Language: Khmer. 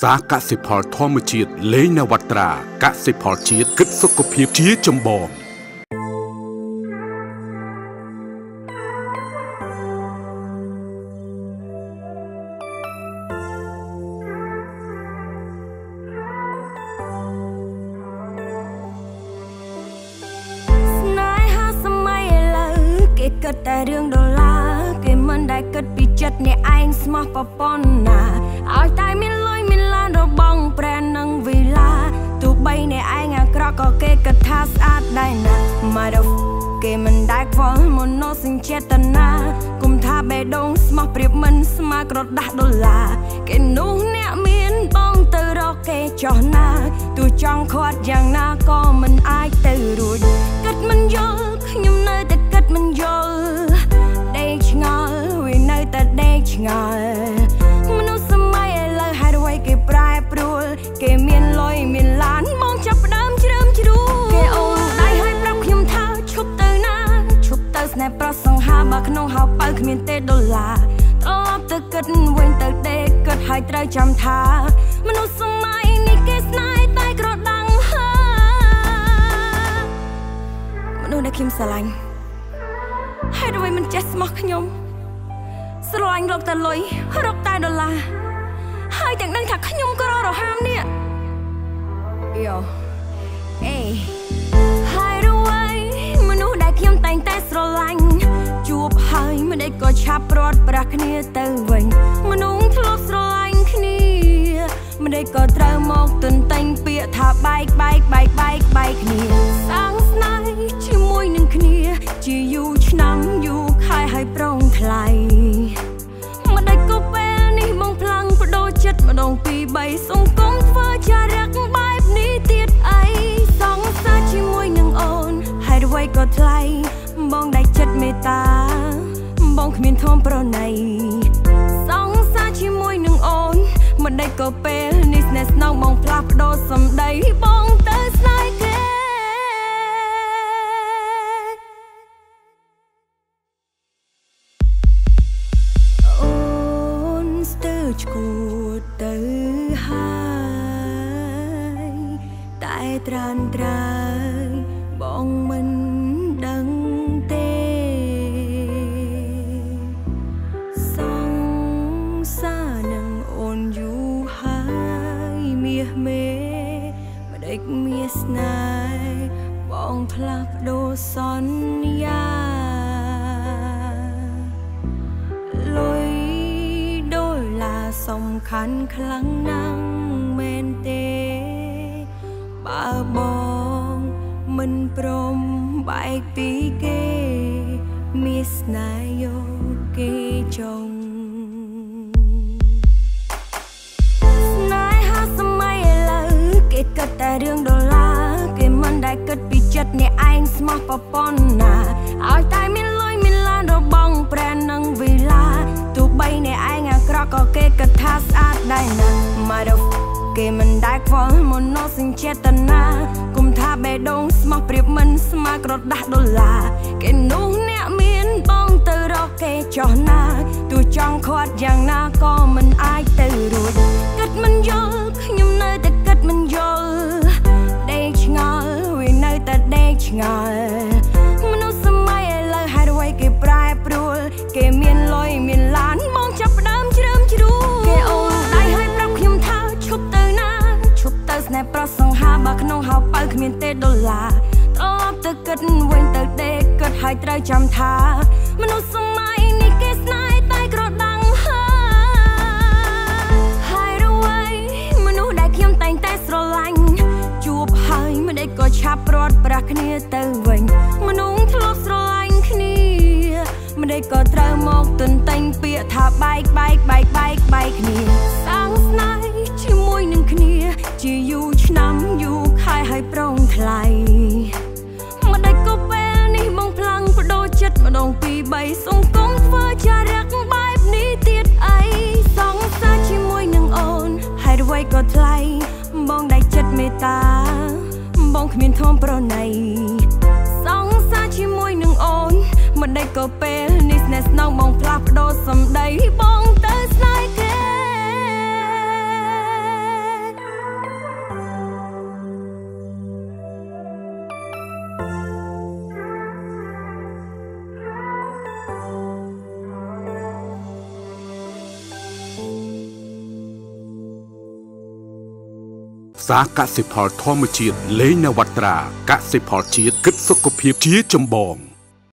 ក្សាកសិផលធម្មជាតិលេងនវត្រាកសិផលជាតិគិតសុខភាពជាចម្បងគិតតែរឿងដុល្លារគេមិនដែលគិតពីចិត្តអ្នកឯងស្មោះប្រពន្ធណាឲ្យ ថាស្អាតដែរណា Mother គេមិនដែលខ្វល់មនោសញ្ចេតនាគុំថាបេះដូងស្មោះប្រៀបមិនស្មើក្រដាស់ដុល្លារគេនោះអ្នកមានបងទៅរកគេចោះណាទោះចង់ខាត់យ៉ាងណាក៏មិនអាចទៅរួច ដុល្លារត្រឡប់ទៅគិតវិញទៅដេកគិតឲ្យត្រូវចាំថា មនុស្សសម័យនេះគេស្នេហ៍តែក្រដាំងហើមនុស្សដែលខ្ញុំស្រឡាញ់ហេតុអ្វីមិនចេះស្មោះខ្ញុំស្រឡាញ់រកតែលុយរកតែដុល្លារហើយទាំងដឹងថាខ្ញុំក៏រហាមនេះយោ មិនដេចក៏ឆាប់ព្រាត់ប្រាស់គ្នាទៅវិញមនុស្សធ្លាប់ស្រឡាញ់គ្នាមិនដេចក៏ត្រូវមកទន្ទិញពាក្យថាបែកបែកបែកបែកបែកគ្នាសាងស្នេហ៍ជាមួយនឹងគ្នា ជាយូរឆ្នាំយូរខែហើយប្រងថ្លៃមិនដេចក៏ពេលនេះបងផ្លាំងបដូរចិត្តម្ដងពីរបីសង្គមធ្វើចារឹកបែបនេះទៀតអីសងសាជាមួយនឹងអូន ហើយអ្វីក៏ថ្លៃបងដែលចិត្តមេត្តាបង គ្មានធំប្រណីសងសាជាមួយនឹងអូនមិនដេចក៏ពេលនេះស្នេហ៍ស្នងបងផ្លាស់ប្ដូរសម្ដីបងទៅស្នេហ៍គេអូនស្ទើរឈួតទៅហើយតែត្រានត្រើយបងមិន សស្នេហ៍បងផ្លាស់ប្ដូរសន្យាលុយដុល្លារសំខាន់ខ្លាំងណាស់មែនទេ បើបងមិនព្រមបែកពីគេមានស្នេហ៍យកគេ ឯងស្មោះប្រពន្ធណាឲ្យតែមានលុយមានឡានរបងប្រែនឹងវិឡាទោះបីអ្នកឯងអាក្រក់ក៏គេគិតថាស្អាតដែរណា Mother គេមិនដែលខ្វល់មនោសញ្ចេតនាគុំថាបេះដូងស្មោះប្រៀបមិនស្មើក្រដាស់ដុល្លារគេនោះអ្នកមានបងទៅរកគេចោះណាទោះចង់ខាត់យ៉ាងណាក៏មិនអាចទៅរួចគិតមិនយល់ខ្ញុំនៅតែគិតមិនយល់ ឆ្ងល់មនុស្សសម័យឥឡូវហេតុអ្វីគេប្រែប្រួល គេមានលុយមានឡានមកចាប់ផ្ដើមជ្រើមជ្រួគេអូនដៃឲ្យប្រាប់ខ្ញុំថាឈប់ទៅណាឈប់ទៅស្នេហ៍ប្រសង្ហាបើក្នុងហៅបើគ្មានទេដុល្លារត្រឡប់ទៅគិតវិញទៅដេកគិតឲ្យត្រូវចាំថា មនុស្សសម័យនេះគេស្នេហ៍តែ គ្នាទៅវិញមនុស្សធ្លាប់ស្រឡាញ់គ្នាមិនដេចក៏ត្រូវមកទន្ទិញពាក្យថាបែកបែកបែកបែកបែកគ្នាសាងស្នេហ៍ជាមួយនឹងគ្នា ជាយូរឆ្នាំយូរខែហើយប្រងថ្លៃមិនដេចក៏ពេលនេះបងផ្លាំងបដូរចិត្តម្ដងពីរបីសង្គមធ្វើចារឹកបែប គ្មានធំប្រណី ផ្សារកសិផលធម្មជាតិលេងនវត្រាកសិផលជាតិគិតសុខភាពជាចម្បង